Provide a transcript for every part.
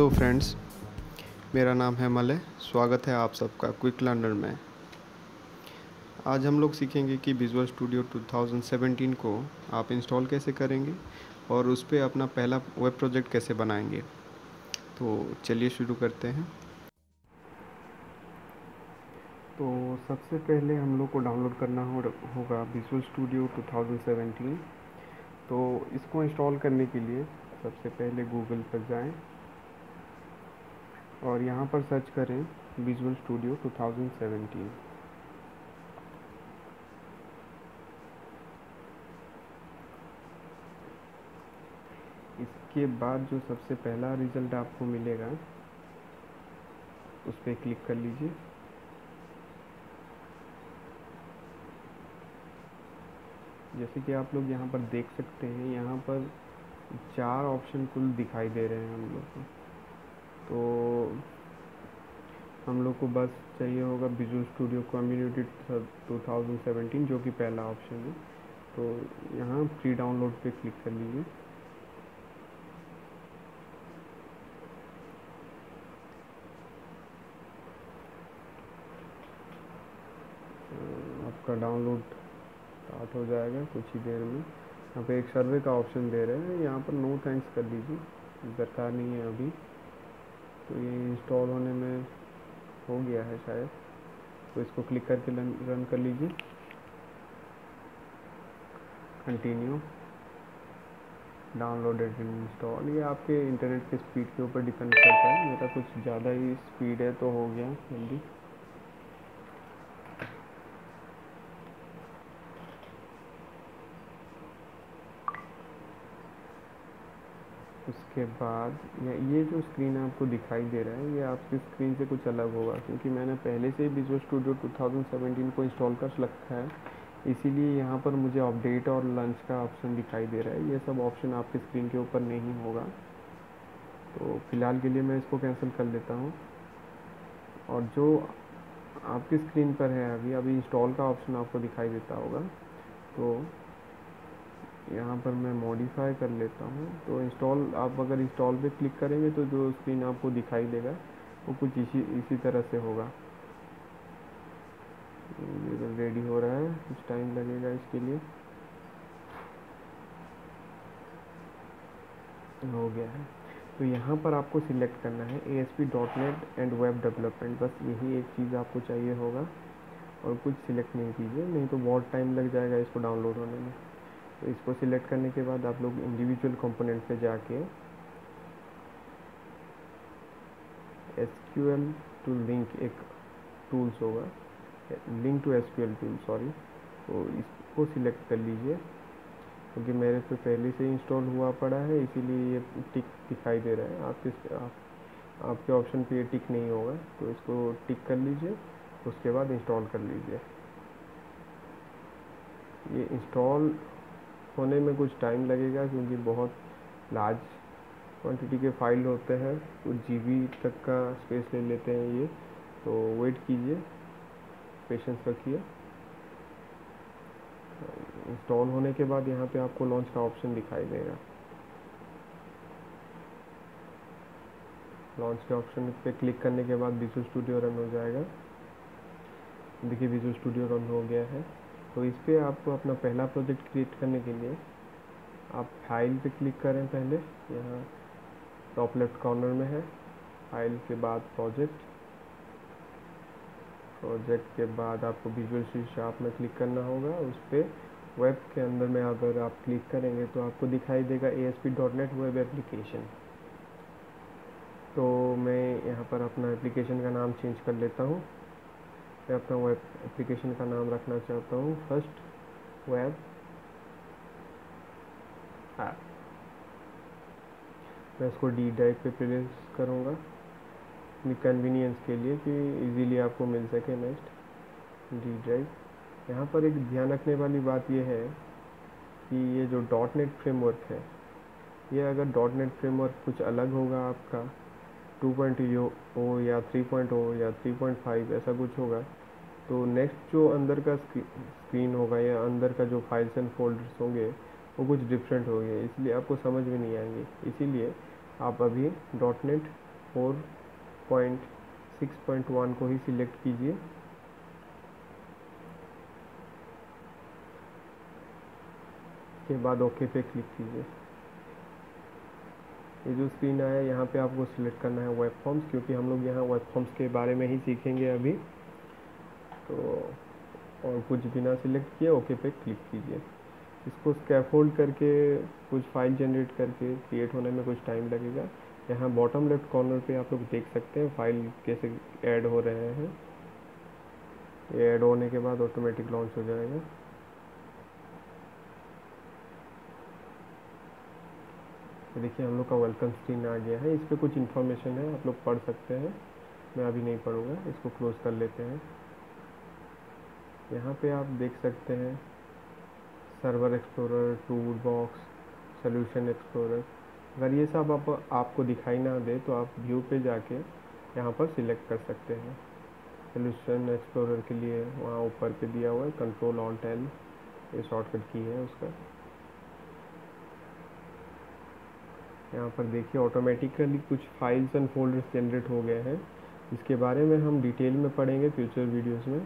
Hello friends मेरा नाम है मलय स्वागत है आप सबका क्विक लर्नर में। आज हम लोग सीखेंगे कि विजुअल स्टूडियो 2017 को आप इंस्टॉल कैसे करेंगे और उस पर अपना पहला वेब प्रोजेक्ट कैसे बनाएँगे। तो चलिए शुरू करते हैं। तो सबसे पहले हम लोग को डाउनलोड करना हो, होगा विजुअल स्टूडियो 2017 तो इसको इंस्टॉल करने के लिए सबसे पहले गूगल पर जाएँ। और यहाँ पर सर्च करें विजुअल स्टूडियो 2017 इसके बाद जो सबसे पहला रिज़ल्ट आपको मिलेगा, उस पर क्लिक कर लीजिए। जैसे कि आप लोग यहाँ पर देख सकते हैं, यहाँ पर चार ऑप्शन कुल दिखाई दे रहे हैं हम लोग को। तो हम लोग को बस चाहिए होगा विजुअल स्टूडियो कम्युनिटी 2017 जो कि पहला ऑप्शन है। तो यहाँ फ्री डाउनलोड पे क्लिक कर लीजिए। आपका डाउनलोड स्टार्ट हो जाएगा कुछ ही देर में। यहाँ पे एक सर्वे का ऑप्शन दे रहे हैं। यहाँ पर नो थैंक्स कर दीजिए। दरकार नहीं है अभी। तो ये इंस्टॉल होने में हो गया है शायद। तो इसको क्लिक करके रन कर लीजिए। कंटिन्यू डाउनलोडेड इंस्टॉल ये आपके इंटरनेट के स्पीड के ऊपर डिपेंड करता है। मेरा कुछ ज़्यादा ही स्पीड है तो हो गया, जल्दी। उसके बाद, या जो स्क्रीन आपको दिखाई दे रहा है, ये आपकी स्क्रीन से कुछ अलग होगा, क्योंकि मैंने पहले से ही विजुअल स्टूडियो 2017 को इंस्टॉल कर रखा है। इसीलिए यहाँ पर मुझे अपडेट और लंच का ऑप्शन दिखाई दे रहा है। ये सब ऑप्शन आपके स्क्रीन के ऊपर नहीं होगा। तो फ़िलहाल के लिए मैं इसको कैंसिल कर लेता हूँ। और जो आपकी स्क्रीन पर है अभी अभी इंस्टॉल का ऑप्शन आपको दिखाई देता होगा। तो यहाँ पर मैं मॉडिफाई कर लेता हूँ। तो इंस्टॉल आप अगर इंस्टॉल पे क्लिक करेंगे तो जो स्क्रीन आपको दिखाई देगा, वो कुछ इसी इसी तरह से होगा। रेडी हो रहा है, कुछ टाइम लगेगा इसके लिए। हो गया है। तो यहाँ पर आपको सिलेक्ट करना है A S P dot net and web development बस यही एक चीज़ आपको चाहिए होगा। और कुछ सिलेक्ट नहीं कीजिए, नहीं तो बहुत टाइम लग जाएगा इसको डाउनलोड होने में। तो इसको सिलेक्ट करने के बाद आप लोग इंडिविजुअल कंपोनेंट पे जाके S Q L to LINQ एक टूल्स होगा। LINQ to S Q L tool sorry तो इसको सिलेक्ट कर लीजिए। क्योंकि मेरे पे पहले से इंस्टॉल हुआ पड़ा है इसीलिए ये टिक दिखाई दे रहा है। आपके आप, आपके ऑप्शन पे ये टिक नहीं होगा। तो इसको टिक कर लीजिए उसके बाद इंस्टॉल कर लीजिए। ये इंस्टॉल होने में कुछ टाइम लगेगा क्योंकि बहुत लार्ज क्वांटिटी के फ़ाइल होते हैं। कुछ जी तक का स्पेस ले लेते हैं ये। तो वेट कीजिए। पेशेंस रखिए। इंस्टॉल होने के बाद यहाँ पे आपको लॉन्च का ऑप्शन दिखाई देगा। लॉन्च के ऑप्शन पे क्लिक करने के बाद विजुअल स्टूडियो रन हो जाएगा। देखिए विजुअल स्टूडियो रन हो गया है। तो इस पर आपको अपना पहला प्रोजेक्ट क्रिएट करने के लिए आप फ़ाइल पे क्लिक करें पहले। यहाँ टॉप लेफ़्ट कॉर्नर में है। फ़ाइल के बाद प्रोजेक्ट प्रोजेक्ट के बाद आपको विजुअल सी में क्लिक करना होगा। उस पर वेब के अंदर में अगर आप क्लिक करेंगे तो आपको दिखाई देगा A S P dot net web application तो मैं यहाँ पर अपना एप्लीकेशन का नाम चेंज कर लेता हूँ। मैं अपना वेब एप्लीकेशन का नाम रखना चाहता हूँ। फ़र्स्ट वेब ऐप मैं इसको डी ड्राइव पे प्लेस करूँगा। अपनी कन्वीनियंस के लिए कि इजीली आपको मिल सके नेक्स्ट डी ड्राइव यहाँ पर एक ध्यान रखने वाली बात यह है कि ये जो. डॉट नेट फ्रेमवर्क है, ये अगर. डॉट नेट फ्रेमवर्क कुछ अलग होगा आपका 2.0 या 3.0 या 3.5 ऐसा कुछ होगा तो नेक्स्ट जो अंदर का स्क्रीन होगा या अंदर का जो फाइल्स एंड फोल्डर्स होंगे, वो कुछ डिफरेंट होंगे, इसलिए आपको समझ में नहीं आएँगे। इसीलिए आप अभी. Dot net four point six point one को ही सिलेक्ट कीजिए। के बाद ओके पे क्लिक कीजिए। ये जो स्क्रीन आया, यहाँ पे आपको सिलेक्ट करना है वेब फॉर्म्स क्योंकि हम लोग यहाँ वेब फॉर्म्स के बारे में ही सीखेंगे अभी। तो और कुछ बिना सिलेक्ट किए ओके पे क्लिक कीजिए। इसको स्कैफोल्ड करके, कुछ फ़ाइल जनरेट करके क्रिएट होने में कुछ टाइम लगेगा। यहाँ बॉटम लेफ़्ट कॉर्नर पे आप लोग देख सकते हैं फ़ाइल कैसे ऐड हो रहे हैं। ये ऐड होने के बाद ऑटोमेटिक लॉन्च हो जाएगा। देखिए, हम लोग का वेलकम स्क्रीन आ गया है। इस पर कुछ इन्फॉर्मेशन है, आप लोग पढ़ सकते हैं। मैं अभी नहीं पढ़ूँगा, इसको क्लोज कर लेते हैं। यहाँ पे आप देख सकते हैं server explorer, tool box, solution explorer. अगर ये सब आप, आपको दिखाई ना दे तो आप व्यू पे जाके यहाँ पर सिलेक्ट कर सकते हैं। सोल्यूशन एक्सप्लोरर के लिए वहाँ ऊपर पे दिया हुआ है कंट्रोल ऑन टेल ये शॉर्टकट की है उसका। यहाँ पर देखिए ऑटोमेटिकली कुछ फाइल्स एंड फोल्डर्स जनरेट हो गए हैं। इसके बारे में हम डिटेल में पढ़ेंगे फ्यूचर वीडियोस में।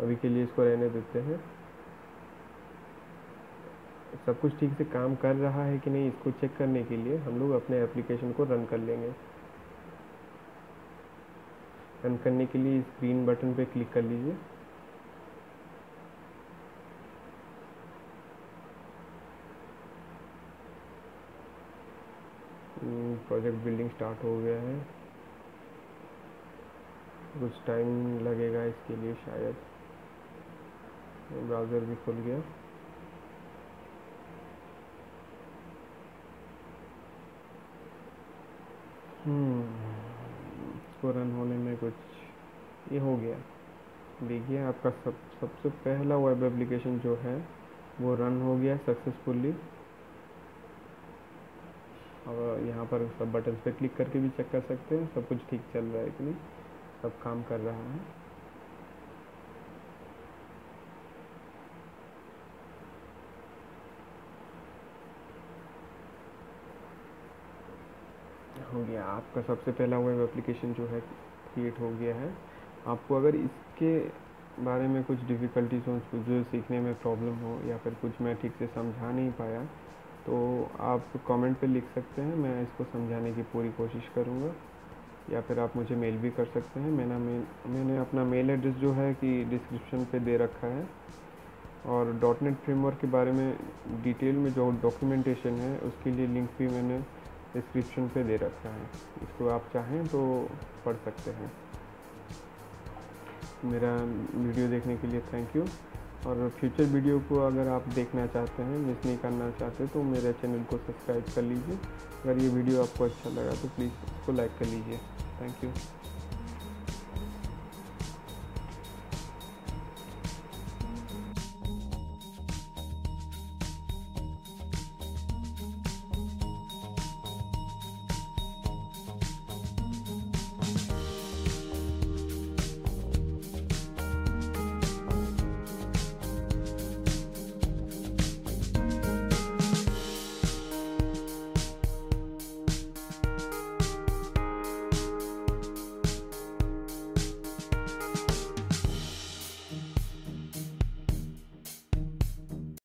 अभी के लिए इसको रहने देते हैं। सब कुछ ठीक से काम कर रहा है कि नहीं, इसको चेक करने के लिए हम लोग अपने एप्लीकेशन को रन कर लेंगे। रन करने के लिए इस ग्रीन बटन पे क्लिक कर लीजिए। प्रोजेक्ट बिल्डिंग स्टार्ट हो गया है। कुछ टाइम लगेगा इसके लिए शायद। ब्राउज़र भी खुल गया। हम्म, इसको रन होने में कुछ ये हो गया। देखिए आपका सब सबसे पहला वेब एप्लीकेशन जो है वो रन हो गया सक्सेसफुली और यहाँ पर सब बटन पे क्लिक करके भी चेक कर सकते हैं। सब कुछ ठीक चल रहा है कि नहीं? सब काम कर रहा है। हो गया। आपका सबसे पहला वेब एप्लीकेशन जो है क्रिएट हो गया है। आपको अगर इसके बारे में कुछ डिफ़िकल्टीज हो जो सीखने में प्रॉब्लम हो, या फिर कुछ मैं ठीक से समझा नहीं पाया तो आप कमेंट पे लिख सकते हैं। मैं इसको समझाने की पूरी कोशिश करूँगा। या फिर आप मुझे मेल भी कर सकते हैं। मैंने मैंने अपना मेल एड्रेस जो है कि डिस्क्रिप्शन पे दे रखा है। और डॉट नेट फ्रेमवर्क के बारे में डिटेल में जो डॉक्यूमेंटेशन है, उसके लिए लिंक भी मैंने डिस्क्रिप्शन पे दे रखा है। इसको आप चाहें तो पढ़ सकते हैं। मेरा वीडियो देखने के लिए थैंक यू और फ्यूचर वीडियो को अगर आप देखना चाहते हैं मिस नहीं करना चाहते तो मेरे चैनल को सब्सक्राइब कर लीजिए। अगर ये वीडियो आपको अच्छा लगा तो प्लीज़ उसको लाइक कर लीजिए। Thank you